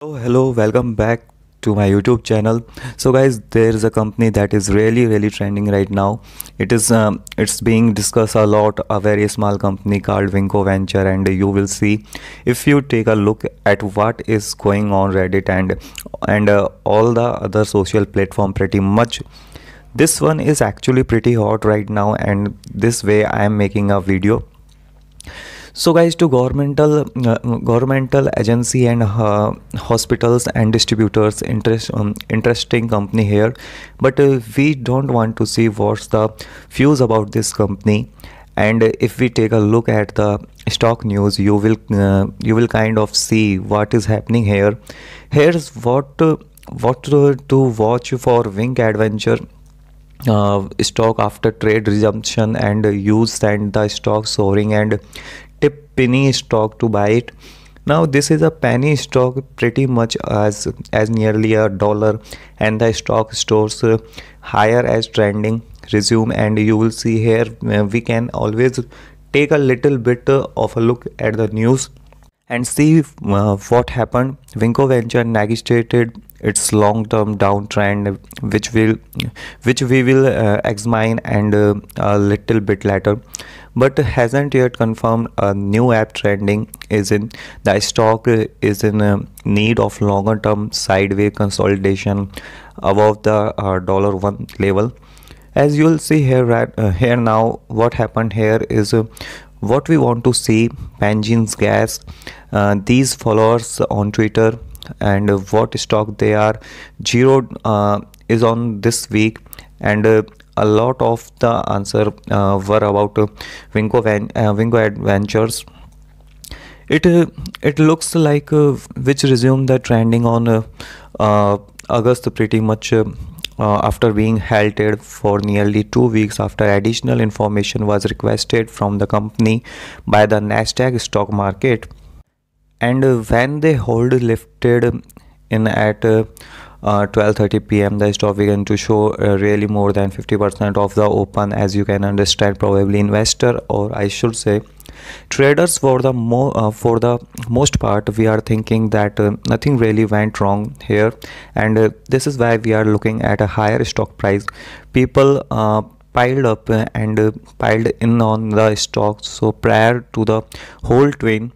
hello hello welcome back to my youtube channel. So guys there is a company that is really really trending right now. It is um, it's being discussed a lot a very small company called vinco venture and you will see if you take a look at what is going on reddit and and uh, all the other social platform pretty much this one is actually pretty hot right now and this way i am making a video so guys to governmental uh, governmental agency and uh, hospitals and distributors interest um, interesting company here. But uh, we don't want to see what's the views about this company. And if we take a look at the stock news you will uh, you will kind of see what is happening here. Here's what uh, what to, to watch for Vinco Venture uh, stock after trade resumption and use and the stock soaring and tip penny stock to buy it. Now this is a penny stock pretty much as as nearly a dollar and the stock stores uh, higher as trending. Resume and you will see here uh, we can always take a little bit uh, of a look at the news and see what happened. Vinco Venture negotiated its long-term downtrend which will which we will examine and a little bit later but hasn't yet confirmed a new app trending is in the stock is in uh, need of longer term sideways consolidation above the uh, dollar one level. As you'll see here right uh, here now what happened here is uh, what we want to see Benzinga asked uh, these followers on twitter and what stock they are zero uh, is on this week. And a lot of the answer uh, were about uh, Vinco, Van, uh, Vinco Adventures. It uh, it looks like uh, which resumed the trending on uh, August pretty much after being halted for nearly two weeks after additional information was requested from the company by the Nasdaq stock market. And when they hold lifted in at 12:30 uh, pm the stock began to show uh, really more than 50% of the open. As you can understand probably investor or i should say traders for the mo uh, for the most part we are thinking that uh, nothing really went wrong here. And uh, this is why we are looking at a higher stock price. People uh, piled up and piled in on the stock. So prior to the whole twin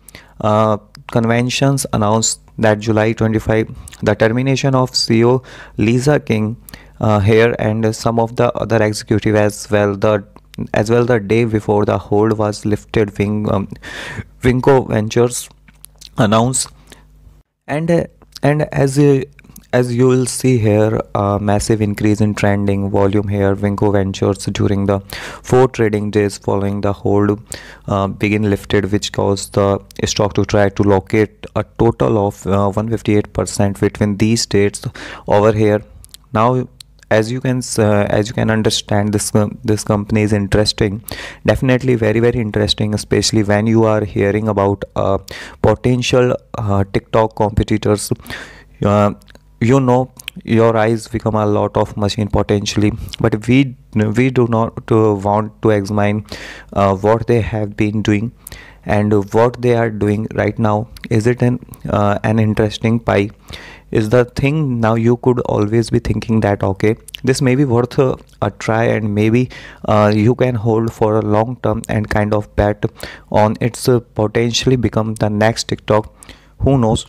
conventions announced that July 25 the termination of CEO Lisa King uh, here and some of the other executive as well the as well the day before the hold was lifted Wing, um, Ventures announced. And and as uh, as you will see here a massive increase in trending volume here Vinco Ventures during the four trading days following the hold uh, begin lifted which caused the stock to try to locate a total of 158% uh, between these states over here. Now as you can uh, as you can understand this uh, this company is interesting definitely very very interesting especially when you are hearing about uh, potential uh, tiktok competitors uh, you know your eyes become a lot of machine potentially but we we do not uh, want to examine uh, what they have been doing. And what they are doing right now is it an uh, an interesting pie? Is the thing now you could always be thinking that okay this may be worth a, a try and maybe uh, you can hold for a long term and kind of bet on its uh, potentially become the next tiktok. Who knows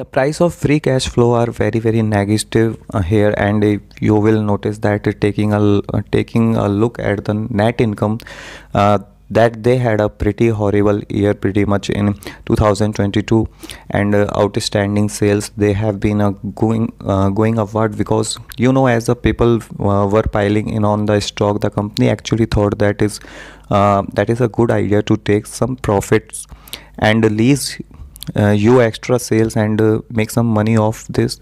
the price of free cash flow are very very negative uh, here and uh, you will notice that uh, taking a uh, taking a look at the net income uh, that they had a pretty horrible year pretty much in 2022 and uh, outstanding sales they have been going going upward because you know as the people were piling in on the stock the company actually thought that is that is a good idea to take some profits and lease uh, you extra sales and uh, make some money off this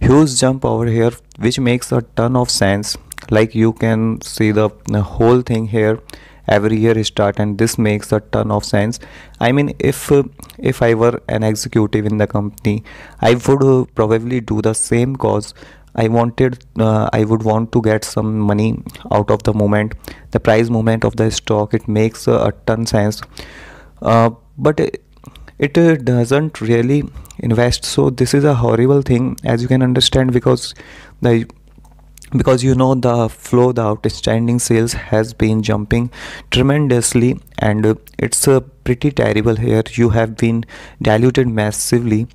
huge jump over here which makes a ton of sense. Like you can see the, the whole thing here every year start and this makes a ton of sense. I mean if uh, if i were an executive in the company i would uh, probably do the same cause. I wanted uh, i would want to get some money out of the moment. The price movement of the stock it makes a ton sense. Uh, but it uh, doesn't really invest. So this is a horrible thing as you can understand because the because you know the flow the outstanding sales has been jumping tremendously and uh, it's uh, pretty terrible here. You have been diluted massively.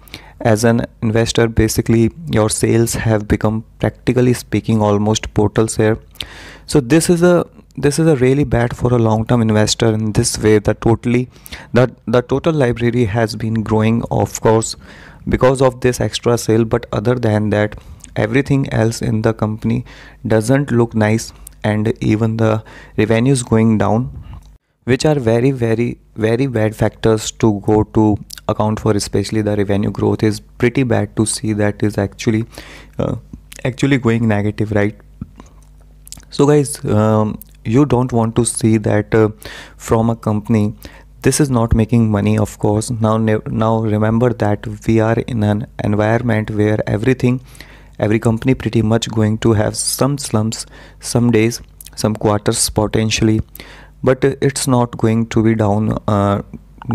As an investor basically your sales have become practically speaking almost portals here. So this is a this is a really bad for a long term investor in this way. The totally that the total library has been growing of course because of this extra sale. But other than that everything else in the company doesn't look nice and even the revenues going down which are very very very bad factors to go to account for especially the revenue growth is pretty bad to see that is actually uh, actually going negative right? So guys um, you don't want to see that uh, from a company this is not making money of course. Now now remember that we are in an environment where everything every company pretty much going to have some slumps some days some quarters potentially. But it's not going to be down uh,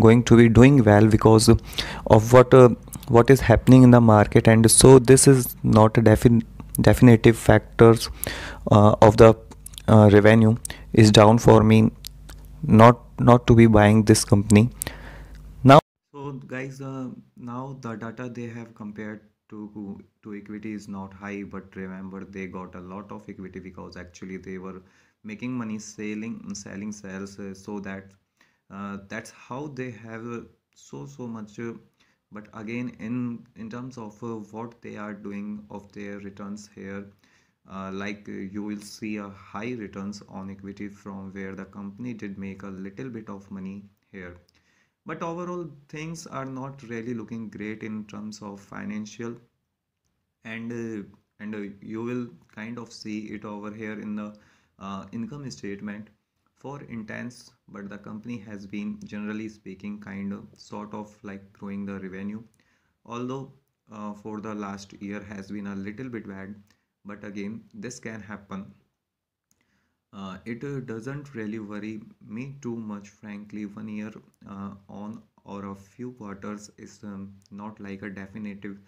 going to be doing well because of what uh, what is happening in the market. And so this is not a defin- definitive factors uh, of the uh, revenue is down for me not not to be buying this company. Now so guys uh, now the data they have compared to to equity is not high but remember they got a lot of equity because actually they were making money selling selling sales uh, so that uh, that's how they have uh, so so much uh, but again in in terms of uh, what they are doing of their returns here like you will see a high returns on equity from where the company did make a little bit of money here but overall things are not really looking great in terms of financial. And uh, and uh, you will kind of see it over here in the uh, income statement. For intense but the company has been generally speaking kind of sort of like growing the revenue. Although uh, for the last year has been a little bit bad. But again this can happen uh, it uh, doesn't really worry me too much, frankly. One year uh, on or a few quarters is um, not like a definitive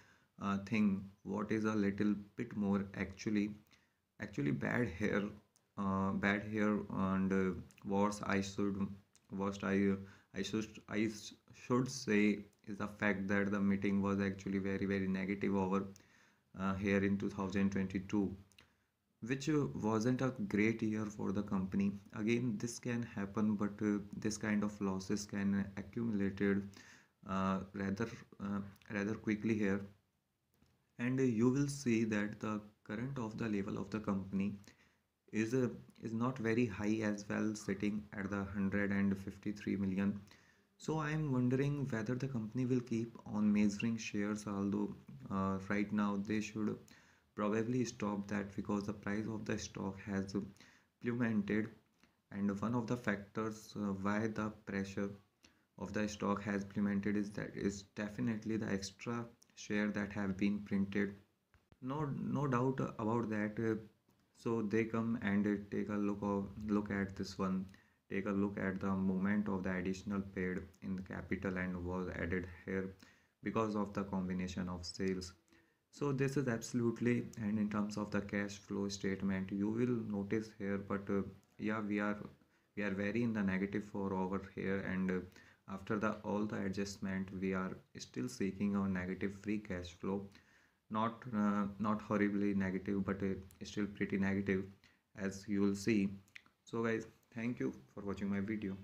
uh, thing. What is a little bit more actually, actually bad here, uh, bad here, and uh, worse. I should, worst I, I should, I should say is the fact that the meeting was actually very very negative over here in 2022 which uh, wasn't a great year for the company. Again this can happen but uh, this kind of losses can accumulated uh, rather uh, rather quickly here. And uh, you will see that the current of the level of the company is uh, is not very high as well sitting at the 153 million. So i am wondering whether the company will keep on measuring shares although right now they should probably stop that because the price of the stock has plummeted and one of the factors uh, why the pressure of the stock has plummeted is that is definitely the extra share that have been printed. No no doubt about that. So they come and take a look of look at this one. Take a look at the movement of the additional paid in the capital and was added here because of the combination of sales so this is absolutely and in terms of the cash flow statement you will notice here but uh, yeah we are we are very in the negative for over here and uh, after the all the adjustment we are still seeking a negative free cash flow. Not uh, not horribly negative but uh, still pretty negative as you will see. So guys thank you for watching my video